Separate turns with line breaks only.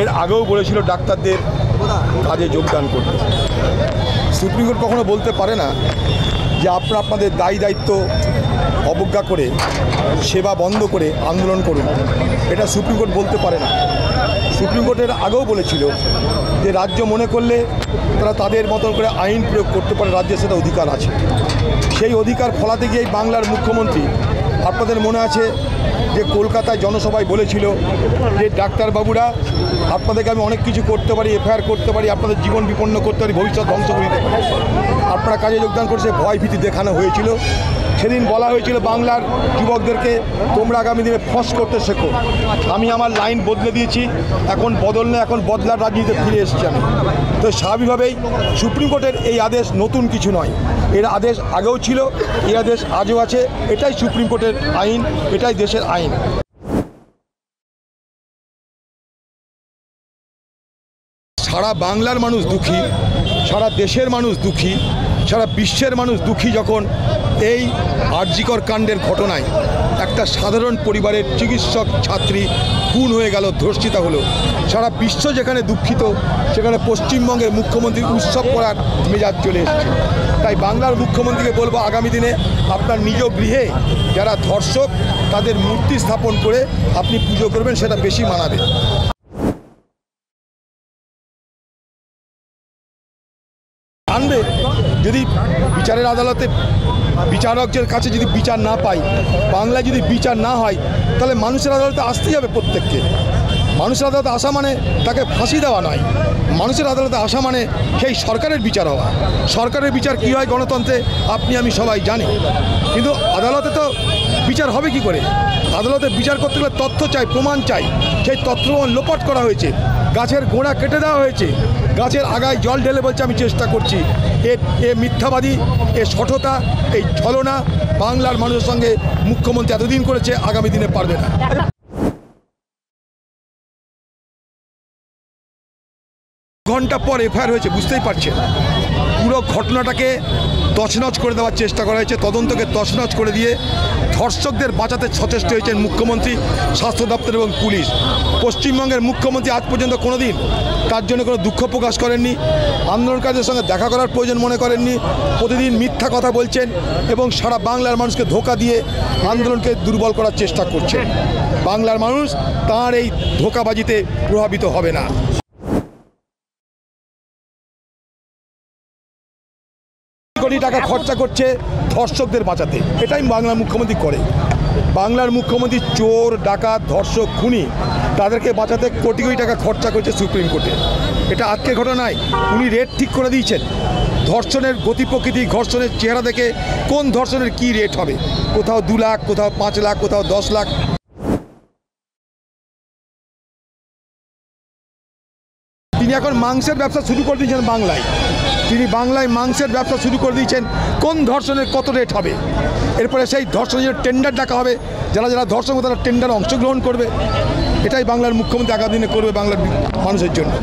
এর আগেও বলেছিল ডাক্তারদের কাজে যোগদান করতে। সুপ্রিম কোর্ট কখনো বলতে পারে না যে আপনারা আপনাদের দায়ী দায়িত্ব অবজ্ঞা করে, সেবা বন্ধ করে আন্দোলন করুন। এটা সুপ্রিম কোর্ট বলতে পারে না। সুপ্রিম কোর্টের আগেও বলেছিল যে রাজ্য মনে করলে তারা তাদের মতন করে আইন প্রয়োগ করতে পারে, রাজ্যের সেটা অধিকার আছে। সেই অধিকার ফলাতে গিয়ে বাংলার মুখ্যমন্ত্রী আপনাদের মনে আছে যে কলকাতায় জনসভায় বলেছিল যে ডাক্তারবাবুরা, আপনাদেরকে আমি অনেক কিছু করতে পারি, এফআইআর করতে পারি, আপনাদের জীবন বিপন্ন করতে পারি, ভবিষ্যৎ ধ্বংস করে দিতে পারি। আপনারা কাজে যোগদান করছে ভয় ভীতি দেখানো হয়েছিল। সেদিন বলা হয়েছিল, বাংলার যুবকদেরকে তোমরা আগামী দিনে ফস করতে শেখো। আমি আমার লাইন বদলে দিয়েছি, এখন বদল নেই এখন বদলার রাজনীতিতে ফিরে এসেছি আমি। তো স্বাভাবিকভাবেই সুপ্রিম কোর্টের এই আদেশ নতুন কিছু নয়। এর আদেশ আগেও ছিল, এই আদেশ আজও আছে। এটাই সুপ্রিম কোর্টের আইন, এটাই দেশের আইন। সারা বাংলার মানুষ দুঃখী। সারা দেশের মানুষ দুঃখী, সারা বিশ্বের মানুষ দুঃখী যখন এই আর্যিকর কাণ্ডের ঘটনায় একটা সাধারণ পরিবারের চিকিৎসক ছাত্রী খুন হয়ে গেল, ধর্ষিতা হলো। সারা বিশ্ব যেখানে দুঃখিত, সেখানে পশ্চিমবঙ্গের মুখ্যমন্ত্রী উৎসব করার মেজাজ চলে এসেছে। তাই বাংলার মুখ্যমন্ত্রীকে বলব আগামী দিনে আপনার নিজ গৃহে যারা ধর্ষক, তাদের মূর্তি স্থাপন করে আপনি পুজো করবেন, সেটা বেশি মানাবে। আনবে? যদি বিচারের আদালতে বিচারকদের কাছে যদি বিচার না পাই, বাংলায় যদি বিচার না হয়, তাহলে মানুষের আদালতে আসতেই হবে প্রত্যেককে। মানুষের আদালতে আসা মানে তাকে ফাঁসি দেওয়া নয়। মানুষের আদালতে আসা মানে সেই সরকারের বিচার হওয়া। সরকারের বিচার কী হয় গণতন্ত্রে? আপনি, আমি সবাই জানি। কিন্তু আদালতে তো বিচার হবে কি করে? আদালতে বিচার করতে গেলে তথ্য চাই, প্রমাণ চাই। সেই তথ্য লোপাট করা হয়েছে। গাছের গোড়া কেটে দেওয়া হয়েছে। গাছের আগায় জল ঢেলে বলছে, আমি চেষ্টা করছি। এ এ মিথ্যাবাদী, এ সঠতা, এই ছলনা বাংলার মানুষের সঙ্গে মুখ্যমন্ত্রী এতদিন করেছে, আগামী দিনে পারবে না। ঘণ্টা পর এফআইআর হয়েছে, বুঝতেই পারছেন। পুরো ঘটনাটাকে তছনছ করে দেওয়ার চেষ্টা করা হয়েছে। তদন্তকে তছনছ করে দিয়ে ধর্ষকদের বাঁচাতে সচেষ্ট হয়েছেন মুখ্যমন্ত্রী, স্বাস্থ্য দপ্তর এবং পুলিশ। পশ্চিমবঙ্গের মুখ্যমন্ত্রী আজ পর্যন্ত কোনো দিন তার জন্য কোনো দুঃখ প্রকাশ করেননি আন্দোলনকারীদের সঙ্গে দেখা করার প্রয়োজন মনে করেননি, প্রতিদিন মিথ্যা কথা বলছেন এবং সারা বাংলার মানুষকে ধোকা দিয়ে আন্দোলনকে দুর্বল করার চেষ্টা করছেন। বাংলার মানুষ তার এই ধোকাবাজিতে প্রভাবিত হবে না। কোটি টাকা খরচা করছে ধর্ষকদের বাঁচাতে। এটাই বাংলার মুখ্যমন্ত্রী করে। বাংলার মুখ্যমন্ত্রী চোর, ডাকাত, ধর্ষক, খুনি, তাদেরকে বাঁচাতে কোটি কোটি টাকা খরচা করছে সুপ্রিম কোর্টে। এটা আজকের ঘটনায় উনি রেট ঠিক করে দিয়েছেন। ধর্ষণের গতি প্রকৃতি, ধর্ষণের চেহারা দেখে কোন ধর্ষণের কি রেট হবে? কোথাও দু লাখ, কোথাও পাঁচ লাখ, কোথাও দশ লাখ। তিনি এখন মাংসের ব্যবসা শুরু করে দিয়েছেন বাংলায়। তিনি বাংলায় মাংসের ব্যবসা শুরু করে দিয়েছেন। কোন ধর্ষণের কত রেট হবে? এরপরে সেই ধর্ষণের টেন্ডার ডাকা হবে। যারা যারা ধর্ষণ তারা টেন্ডারে অংশগ্রহণ করবে। এটাই বাংলার মুখ্যমন্ত্রী আগামী দিনে করবে বাংলার মানুষের জন্য।